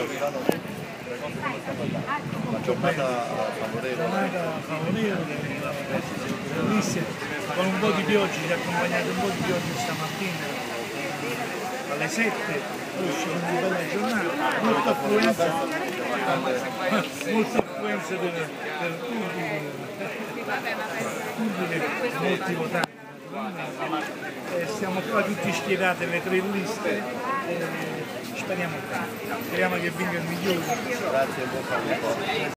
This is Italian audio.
La giornata favorevole. con un po' di pioggia, ci ha accompagnato un po' di pioggia stamattina. Alle 7, poi è uscita una bella giornata, molta affluenza, molta affluenza per, per tutti, molti votanti. Eh, siamo qua tutti schierati alle tre liste. e speriamo speriamo che vinca il migliore. Grazie buon.